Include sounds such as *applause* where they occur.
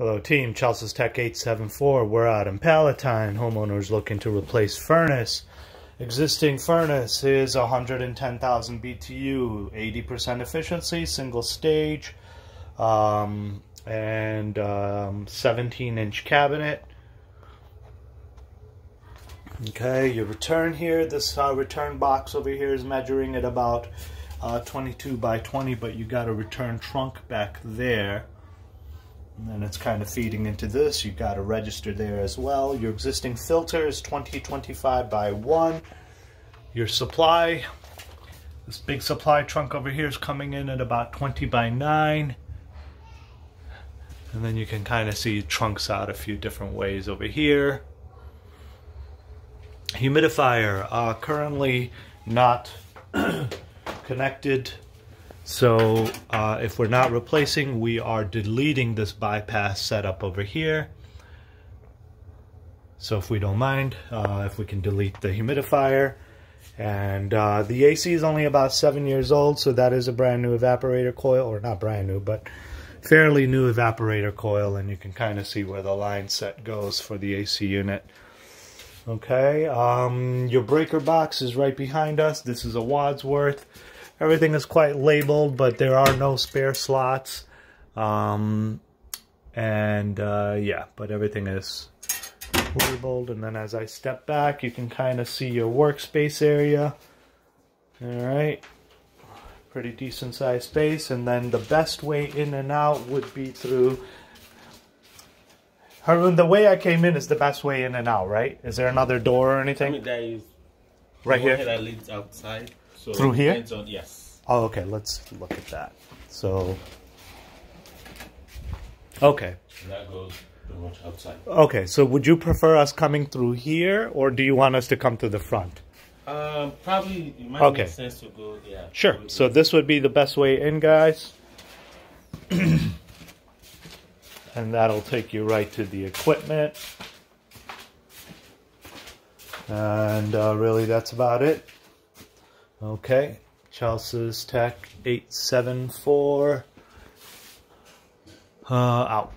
Hello team, Chelsea's Tech 874. We're out in Palatine. Homeowners looking to replace furnace. Existing furnace is 110,000 BTU, 80% efficiency, single stage, um, and um, 17 inch cabinet. Okay, your return here, this uh, return box over here is measuring at about uh, 22 by 20, but you got a return trunk back there. And then it's kind of feeding into this. You've got a register there as well. Your existing filter is 2025 by 1. Your supply, this big supply trunk over here is coming in at about 20 by 9. And then you can kind of see trunks out a few different ways over here. Humidifier, uh, currently not *clears throat* connected so uh, if we're not replacing, we are deleting this bypass setup over here. So if we don't mind, uh, if we can delete the humidifier. And uh, the AC is only about seven years old, so that is a brand new evaporator coil, or not brand new, but fairly new evaporator coil, and you can kind of see where the line set goes for the AC unit. Okay, um, your breaker box is right behind us. This is a Wadsworth. Everything is quite labeled, but there are no spare slots. Um, and uh, yeah, but everything is labeled. And then as I step back, you can kind of see your workspace area. All right, pretty decent sized space. And then the best way in and out would be through Harun, the way I came in is the best way in and out, right? Is there another door or anything? I mean, there is right here that leads outside. So Through here? On, yes. Oh, okay. Let's look at that. So, okay. that goes pretty much outside. Okay. So, would you prefer us coming through here, or do you want us to come to the front? Um, probably it might Okay. make sense to go. Yeah. Sure. So this would be the best way in, guys. *clears throat* and that'll take you right to the equipment. And uh, really, that's about it. Okay. Chelsea's Tech 874. Uh, out.